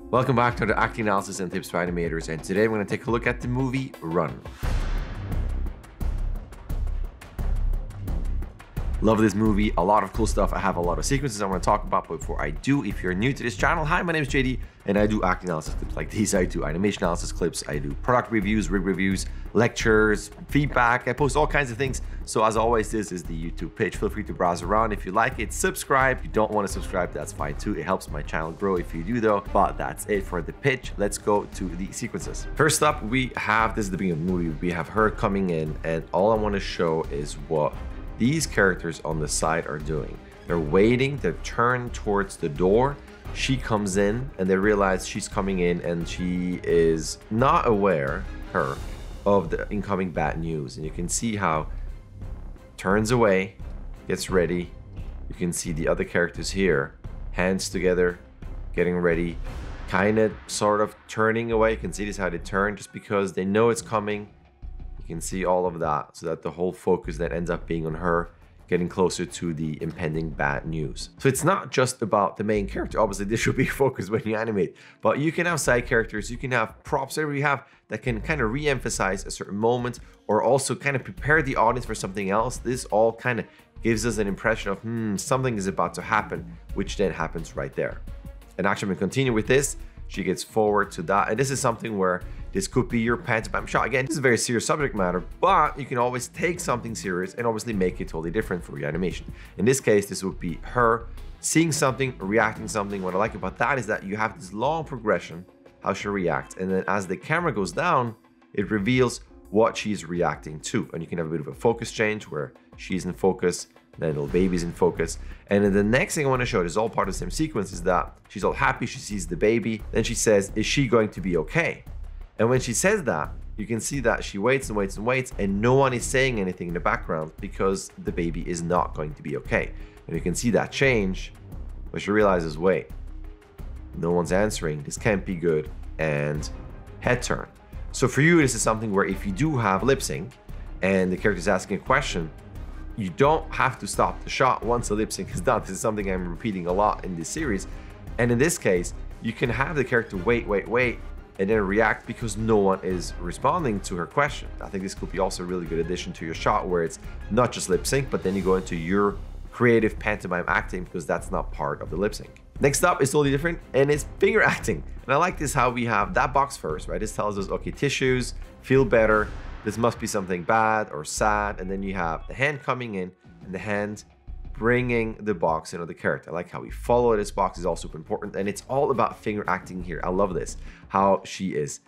Welcome back to the acting analysis and tips for animators, and today we're going to take a look at the movie Run. Love this movie, a lot of cool stuff. I have a lot of sequences I want to talk about, but before I do, if you're new to this channel, hi, my name is JD, and I do acting analysis clips like these. I do animation analysis clips, I do product reviews, rig reviews, lectures, feedback. I post all kinds of things. So as always, this is the YouTube page. Feel free to browse around. If you like it, subscribe. If you don't want to subscribe, that's fine too. It helps my channel grow if you do though. But that's it for the pitch. Let's go to the sequences. First up, we have, this is the beginning of the movie. We have her coming in and all I want to show is what these characters on the side are doing. They're waiting, they're turned towards the door. She comes in and they realize she's coming in and she is not aware, her, of the incoming bad news. And you can see how turns away, gets ready. You can see the other characters here, hands together, getting ready, kind of sort of turning away. You can see this how they turn just because they know it's coming can see all of that so that the whole focus then ends up being on her getting closer to the impending bad news. So it's not just about the main character. Obviously, this should be focused when you animate, but you can have side characters, you can have props, whatever you have that can kind of re-emphasize a certain moment or also kind of prepare the audience for something else. This all kind of gives us an impression of, hmm, something is about to happen, which then happens right there. And actually, we continue with this. She gets forward to that. And this is something where this could be your pantomime shot. Again, this is a very serious subject matter, but you can always take something serious and obviously make it totally different for your animation. In this case, this would be her seeing something, reacting something. What I like about that is that you have this long progression, how she reacts. And then as the camera goes down, it reveals what she's reacting to. And you can have a bit of a focus change where she's in focus, then little baby's in focus. And then the next thing I want to show, is all part of the same sequence, is that she's all happy, she sees the baby. Then she says, is she going to be okay? And when she says that, you can see that she waits and waits and waits, and no one is saying anything in the background because the baby is not going to be okay. And you can see that change, but she realizes, wait, no one's answering, this can't be good, and head turn. So for you, this is something where if you do have lip sync and the character is asking a question, you don't have to stop the shot once the lip sync is done. This is something I'm repeating a lot in this series. And in this case, you can have the character wait, wait, wait, and then react because no one is responding to her question. I think this could be also a really good addition to your shot where it's not just lip sync, but then you go into your creative pantomime acting because that's not part of the lip sync. Next up is totally different and it's finger acting. And I like this how we have that box first, right? This tells us, okay, tissues, feel better. This must be something bad or sad. And then you have the hand coming in and the hand bringing the box into the character. I like how we follow this box is also super important. And it's all about finger acting here. I love this, how she is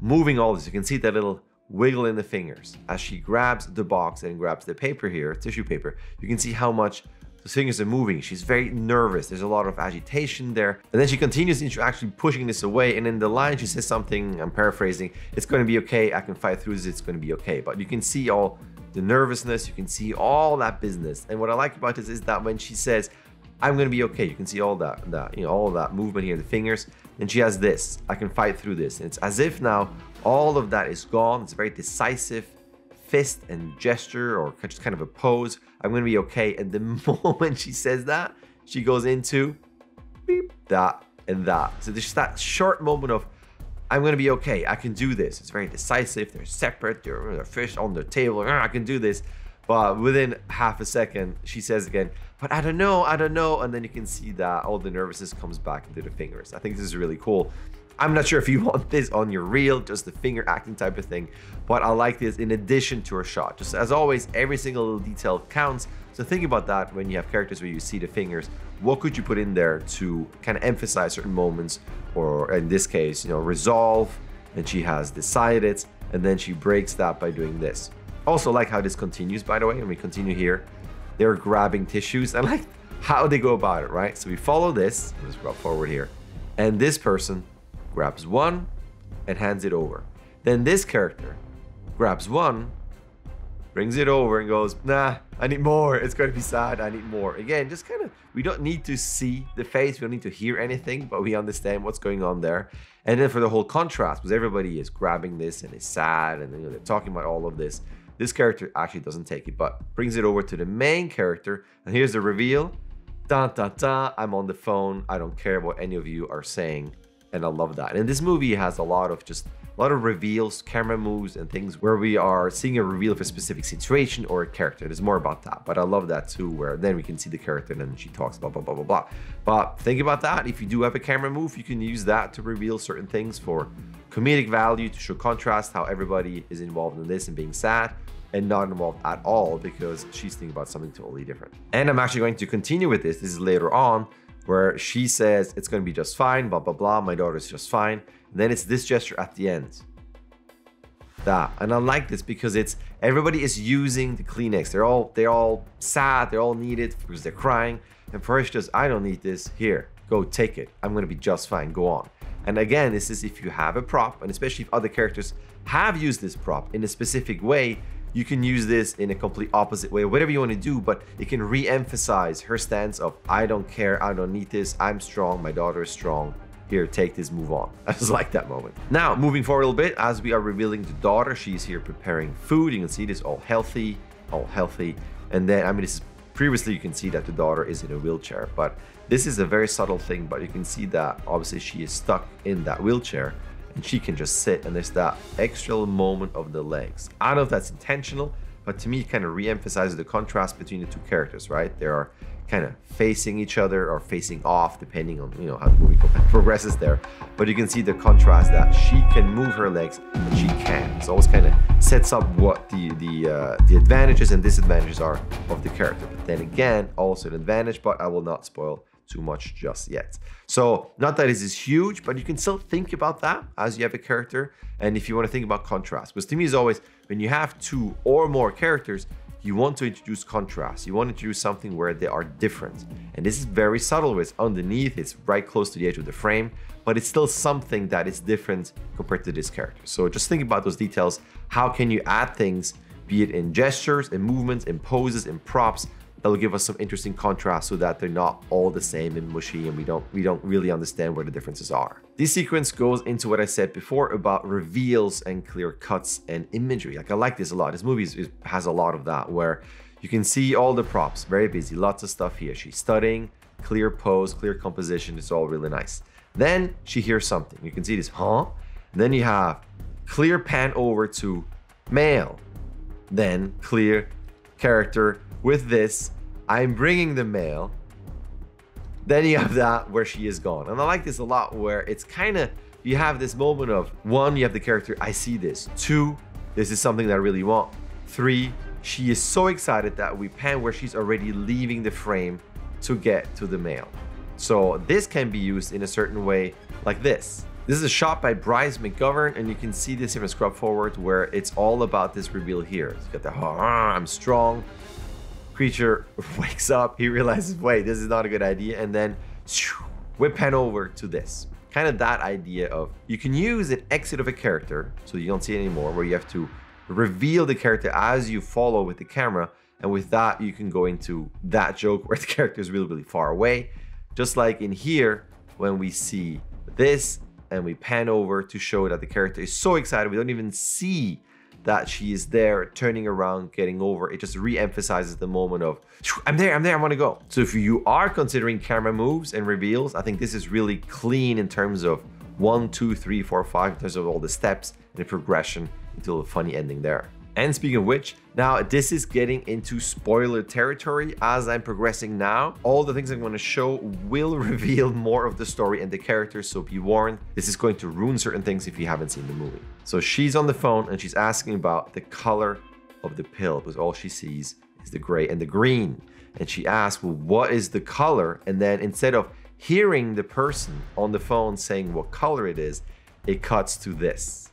moving all this. You can see that little wiggle in the fingers as she grabs the box and grabs the paper here, tissue paper. You can see how much the fingers are moving. She's very nervous. There's a lot of agitation there. And then she continues into actually pushing this away. And in the line, she says something, I'm paraphrasing, it's going to be okay. I can fight through this. It's going to be okay. But you can see all the nervousness, you can see all that business. And what I like about this is that when she says, I'm gonna be okay, you can see all that, that you know, all that movement here, the fingers, and she has this, I can fight through this. And it's as if now all of that is gone. It's a very decisive fist and gesture or just kind of a pose. I'm gonna be okay. And the moment she says that, she goes into beep, that and that. So there's just that short moment of I'm to be okay. I can do this. It's very decisive. They're separate. They're, they're fish on the table. Ah, I can do this. But within half a second, she says again, but I don't know, I don't know. And then you can see that all the nervousness comes back into the fingers. I think this is really cool. I'm not sure if you want this on your reel, just the finger acting type of thing, but I like this in addition to her shot. Just as always, every single little detail counts. So think about that when you have characters where you see the fingers. What could you put in there to kind of emphasize certain moments, or in this case, you know, resolve, and she has decided, and then she breaks that by doing this. Also like how this continues, by the way, and we continue here. They're grabbing tissues. I like how they go about it, right? So we follow this, let's go forward here, and this person grabs one and hands it over. Then this character grabs one, brings it over and goes, nah, I need more. It's going to be sad. I need more. Again, just kind of, we don't need to see the face. We don't need to hear anything, but we understand what's going on there. And then for the whole contrast, because everybody is grabbing this and is sad and you know, they're talking about all of this, this character actually doesn't take it, but brings it over to the main character. And here's the reveal. Dun, dun, dun. I'm on the phone. I don't care what any of you are saying And I love that. And this movie has a lot of just a lot of reveals, camera moves, and things where we are seeing a reveal of a specific situation or a character. There's more about that, but I love that too, where then we can see the character and then she talks blah blah blah blah blah. But think about that. If you do have a camera move, you can use that to reveal certain things for comedic value to show contrast how everybody is involved in this and being sad and not involved at all because she's thinking about something totally different. And I'm actually going to continue with this. This is later on where she says it's going to be just fine, blah, blah, blah. My daughter's just fine. And then it's this gesture at the end. That. And I like this because it's everybody is using the Kleenex. They're all they're all sad, they all need it because they're crying. And Paris just, I don't need this. Here, go take it. I'm gonna be just fine. Go on. And again, this is if you have a prop, and especially if other characters have used this prop in a specific way, you can use this in a complete opposite way, whatever you want to do, but it can re-emphasize her stance of, I don't care, I don't need this, I'm strong, my daughter is strong, here, take this, move on. I just like that moment. Now, moving forward a little bit, as we are revealing the daughter, she's here preparing food. You can see this all healthy, all healthy. And then, I mean, this is previously you can see that the daughter is in a wheelchair, but this is a very subtle thing, but you can see that obviously she is stuck in that wheelchair and she can just sit and there's that extra moment of the legs. I don't know if that's intentional, but to me it kind of re-emphasizes the contrast between the two characters, right? They are kind of facing each other or facing off depending on you know how the movie progresses there but you can see the contrast that she can move her legs and she can't so always kind of sets up what the the uh, the advantages and disadvantages are of the character but then again also an advantage but i will not spoil too much just yet. So not that this is huge, but you can still think about that as you have a character. And if you want to think about contrast, because to me is always when you have two or more characters, you want to introduce contrast. You want to introduce something where they are different. And this is very subtle, it's underneath, it's right close to the edge of the frame, but it's still something that is different compared to this character. So just think about those details. How can you add things, be it in gestures, in movements, in poses, in props, that'll give us some interesting contrast so that they're not all the same and mushy and we don't we don't really understand where the differences are. This sequence goes into what I said before about reveals and clear cuts and imagery. Like I like this a lot. This movie is, has a lot of that where you can see all the props, very busy, lots of stuff here. She's studying, clear pose, clear composition. It's all really nice. Then she hears something. You can see this, huh? And then you have clear pan over to male. Then clear character with this, I'm bringing the mail. Then you have that where she is gone. And I like this a lot where it's kind of, you have this moment of one, you have the character, I see this. Two, this is something that I really want. Three, she is so excited that we pan where she's already leaving the frame to get to the mail. So this can be used in a certain way like this. This is a shot by Bryce McGovern, and you can see this in a scrub forward where it's all about this reveal here. You got the, I'm strong, creature wakes up, he realizes, wait, this is not a good idea, and then whip pan over to this. Kind of that idea of you can use an exit of a character, so you don't see it anymore, where you have to reveal the character as you follow with the camera, and with that, you can go into that joke where the character is really, really far away. Just like in here, when we see this and we pan over to show that the character is so excited, we don't even see that she is there, turning around, getting over. It just re-emphasizes the moment of, I'm there, I'm there, I want to go. So if you are considering camera moves and reveals, I think this is really clean in terms of one, two, three, four, five, in terms of all the steps and the progression until a funny ending there. And speaking of which, now this is getting into spoiler territory as I'm progressing now. All the things I'm going to show will reveal more of the story and the characters, so be warned. This is going to ruin certain things if you haven't seen the movie. So she's on the phone and she's asking about the color of the pill because all she sees is the gray and the green. And she asks, well, what is the color? And then instead of hearing the person on the phone saying what color it is, it cuts to this.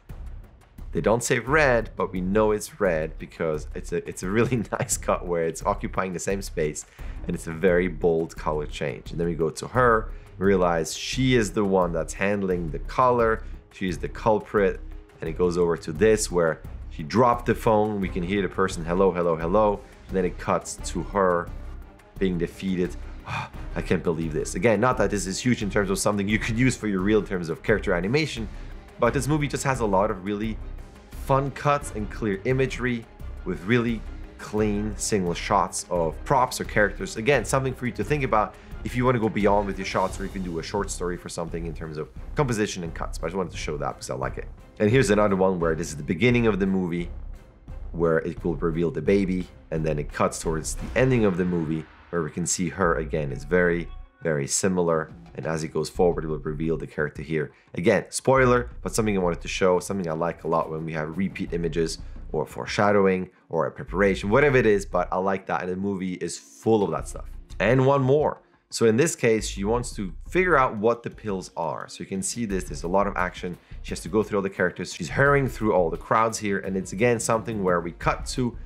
They don't say red, but we know it's red because it's a it's a really nice cut where it's occupying the same space and it's a very bold color change. And then we go to her, realize she is the one that's handling the color, she's the culprit, and it goes over to this where she dropped the phone, we can hear the person hello, hello, hello, and then it cuts to her being defeated. Oh, I can't believe this. Again, not that this is huge in terms of something you could use for your reel terms of character animation, but this movie just has a lot of really fun cuts and clear imagery with really clean single shots of props or characters. Again, something for you to think about if you want to go beyond with your shots, or you can do a short story for something in terms of composition and cuts. But I just wanted to show that because I like it. And here's another one where this is the beginning of the movie, where it will reveal the baby, and then it cuts towards the ending of the movie, where we can see her again. It's very, very similar. And as it goes forward, it will reveal the character here. Again, spoiler, but something I wanted to show, something I like a lot when we have repeat images or foreshadowing or a preparation, whatever it is, but I like that. And the movie is full of that stuff. And one more. So in this case, she wants to figure out what the pills are. So you can see this, there's a lot of action. She has to go through all the characters. She's hurrying through all the crowds here. And it's again, something where we cut to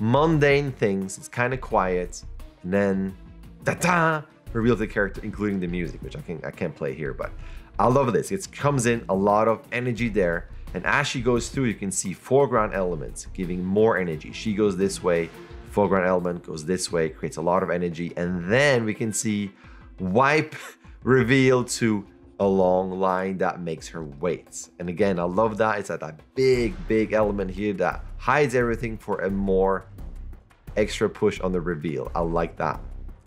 mundane things. It's kind of quiet. And then, da-da, reveal the character, including the music, which I, can, I can't play here, but I love this. It comes in a lot of energy there. And as she goes through, you can see foreground elements giving more energy. She goes this way, foreground element goes this way, creates a lot of energy. And then we can see wipe reveal to a long line that makes her wait. And again, I love that. It's at that big, big element here that hides everything for a more extra push on the reveal. I like that.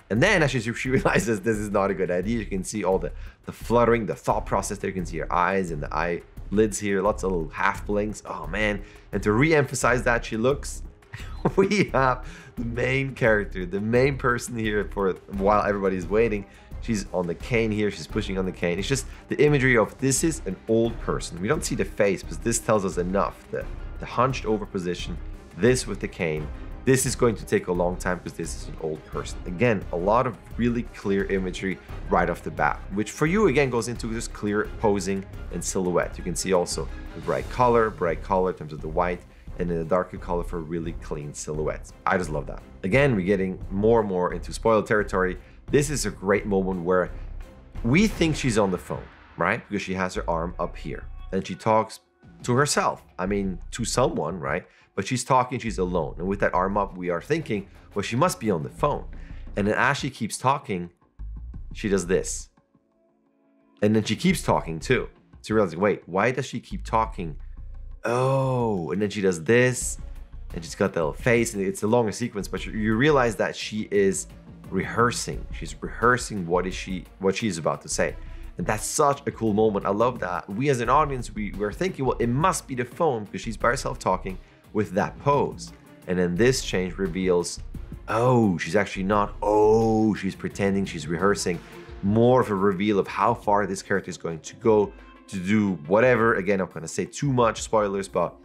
And then as she, she realizes this is not a good idea, you can see all the, the fluttering, the thought process there. You can see her eyes and the eyelids here, lots of little half blinks. Oh man. And to re-emphasize that, she looks we have the main character, the main person here for while everybody's waiting. She's on the cane here, she's pushing on the cane. It's just the imagery of this is an old person. We don't see the face, but this tells us enough. The, the hunched over position, this with the cane. This is going to take a long time because this is an old person. Again, a lot of really clear imagery right off the bat, which for you again goes into just clear posing and silhouette. You can see also the bright color, bright color in terms of the white, and in a darker color for really clean silhouettes. I just love that. Again, we're getting more and more into spoiler territory. This is a great moment where we think she's on the phone, right? Because she has her arm up here and she talks to herself. I mean, to someone, right? But she's talking, she's alone. And with that arm up, we are thinking, well, she must be on the phone. And then as she keeps talking, she does this. And then she keeps talking too. So you realize, wait, why does she keep talking oh, and then she does this, and she's got the little face, and it's a longer sequence, but you realize that she is rehearsing. She's rehearsing what is she what she's about to say. And that's such a cool moment. I love that. We as an audience, we were thinking, well, it must be the phone because she's by herself talking with that pose. And then this change reveals, oh, she's actually not, oh, she's pretending, she's rehearsing. More of a reveal of how far this character is going to go to do whatever. Again, I'm gonna say too much spoilers, but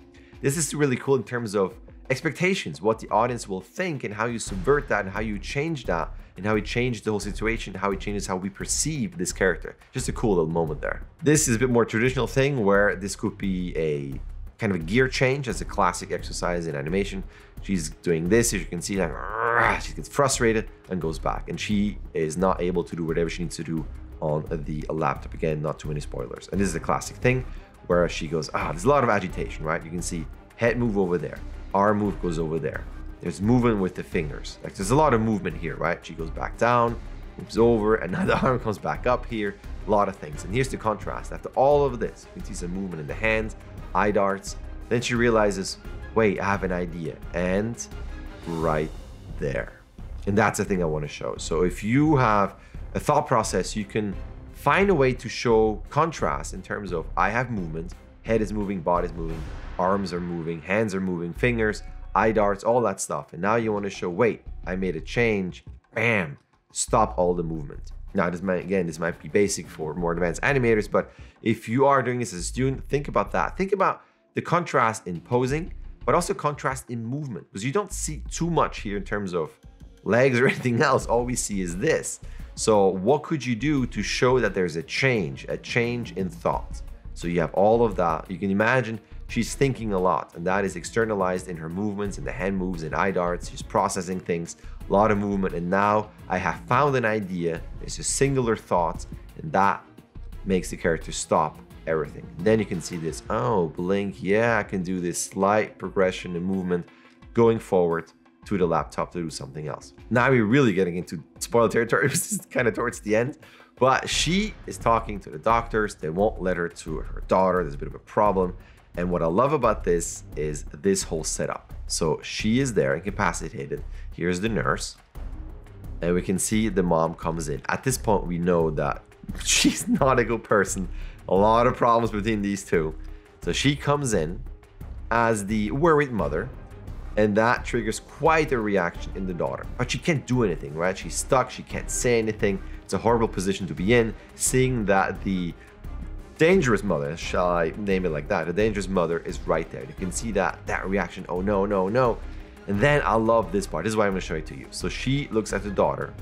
this is really cool in terms of expectations, what the audience will think and how you subvert that and how you change that and how it changed the whole situation, how it changes how we perceive this character. Just a cool little moment there. This is a bit more traditional thing where this could be a kind of a gear change as a classic exercise in animation. She's doing this, as you can see, like, she gets frustrated and goes back. And she is not able to do whatever she needs to do on the laptop. Again, not too many spoilers. And this is a classic thing where she goes, ah, there's a lot of agitation, right? You can see head move over there, arm move goes over there. There's movement with the fingers. Like there's a lot of movement here, right? She goes back down, moves over, and now the arm comes back up here. A lot of things. And here's the contrast. After all of this, you can see some movement in the hands, eye darts. Then she realizes, wait, I have an idea. And right there. And that's the thing I want to show. So if you have a thought process, you can find a way to show contrast in terms of I have movement, head is moving, body is moving, arms are moving, hands are moving, fingers, eye darts, all that stuff. And now you want to show, wait, I made a change, bam, stop all the movement. Now, this might, again, this might be basic for more advanced animators, but if you are doing this as a student, think about that. Think about the contrast in posing, but also contrast in movement, because you don't see too much here in terms of legs or anything else. All we see is this. So what could you do to show that there's a change, a change in thought? So you have all of that. You can imagine she's thinking a lot and that is externalized in her movements and the hand moves and eye darts. She's processing things, a lot of movement. And now I have found an idea. It's a singular thought and that makes the character stop everything. And then you can see this, oh, blink. Yeah, I can do this slight progression and movement going forward to the laptop to do something else. Now we're really getting into spoiler territory. This is kind of towards the end. But she is talking to the doctors. They won't let her to her daughter. There's a bit of a problem. And what I love about this is this whole setup. So she is there incapacitated. Here's the nurse. and we can see the mom comes in. At this point, we know that she's not a good person. A lot of problems between these two. So she comes in as the worried mother, and that triggers quite a reaction in the daughter. But she can't do anything, right? She's stuck, she can't say anything. It's a horrible position to be in, seeing that the dangerous mother, shall I name it like that? The dangerous mother is right there. You can see that that reaction. Oh no, no, no. And then I love this part. This is why I'm to show it to you. So she looks at the daughter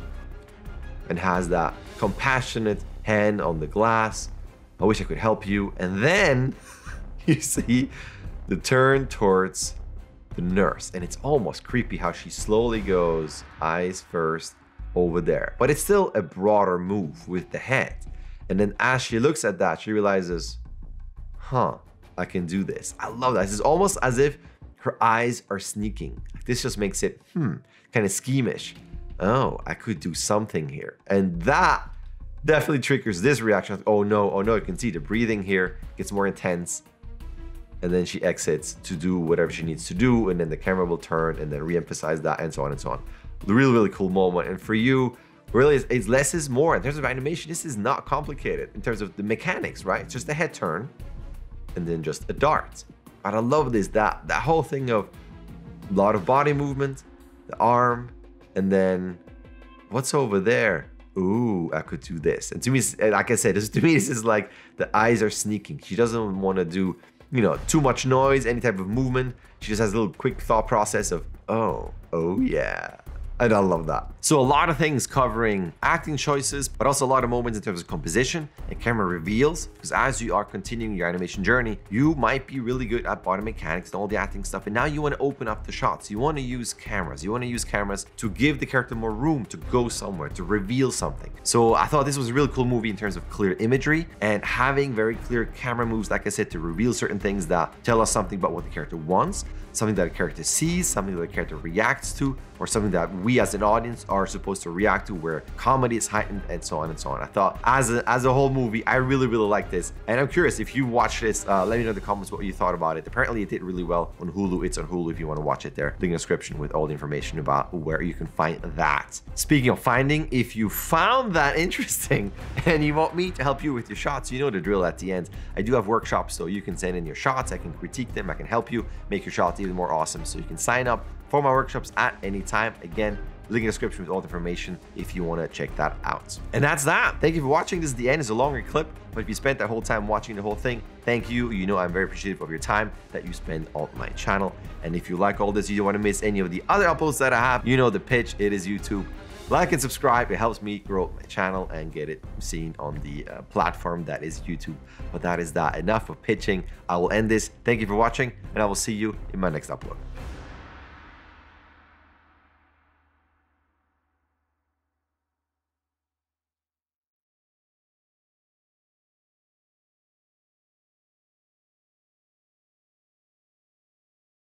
and has that compassionate hand on the glass. I wish I could help you. And then you see the turn towards the nurse. And it's almost creepy how she slowly goes eyes first over there. But it's still a broader move with the hand. And then as she looks at that, she realizes, huh, I can do this. I love that. It's almost as if her eyes are sneaking. This just makes it, hmm, kind of schemish. Oh, I could do something here. And that definitely triggers this reaction. oh no, oh no, you can see the breathing here gets more intense. And then she exits to do whatever she needs to do. And then the camera will turn and then re-emphasize that and so on and so on. Really, really cool moment. And for you, really, it's, it's less is more. In terms of animation, this is not complicated in terms of the mechanics, right? It's just a head turn and then just a dart. But I love this, that, that whole thing of a lot of body movement, the arm, and then what's over there? Ooh, I could do this. And to me, like I said, this, to me, this is like the eyes are sneaking. She doesn't want to do, you know, too much noise, any type of movement. She just has a little quick thought process of, oh, oh yeah, and I love that. So a lot of things covering acting choices, but also a lot of moments in terms of composition and camera reveals. Because as you are continuing your animation journey, you might be really good at body mechanics and all the acting stuff. And now you want to open up the shots. You want to use cameras. You want to use cameras to give the character more room to go somewhere, to reveal something. So I thought this was a really cool movie in terms of clear imagery and having very clear camera moves, like I said, to reveal certain things that tell us something about what the character wants, something that a character sees, something that a character reacts to, or something that we as an audience are supposed to react to where comedy is heightened and so on and so on. I thought as a, as a whole movie, I really, really like this. And I'm curious if you watched this, uh, let me know in the comments what you thought about it. Apparently it did really well on Hulu. It's on Hulu if you want to watch it there. Link in the description with all the information about where you can find that. Speaking of finding, if you found that interesting and you want me to help you with your shots, you know the drill at the end. I do have workshops so you can send in your shots. I can critique them. I can help you make your shots even more awesome. So you can sign up for my workshops at any time. Again, link in the description with all the information if you want to check that out. And that's that. Thank you for watching. This is the end. It's a longer clip, but if you spent that whole time watching the whole thing, thank you. You know I'm very appreciative of your time that you spend on my channel. And if you like all this, you don't want to miss any of the other uploads that I have, you know the pitch. It is YouTube. Like and subscribe. It helps me grow my channel and get it seen on the uh, platform that is YouTube. But that is that. Enough of pitching. I will end this. Thank you for watching, and I will see you in my next upload.